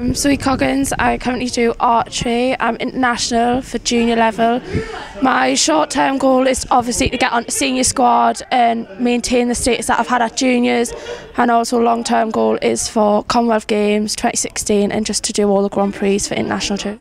Um, I'm Zoe Coggins. I currently do archery. I'm international for junior level. My short term goal is obviously to get on senior squad and maintain the status that I've had at juniors. And also, long term goal is for Commonwealth Games 2016 and just to do all the Grand Prix for international too.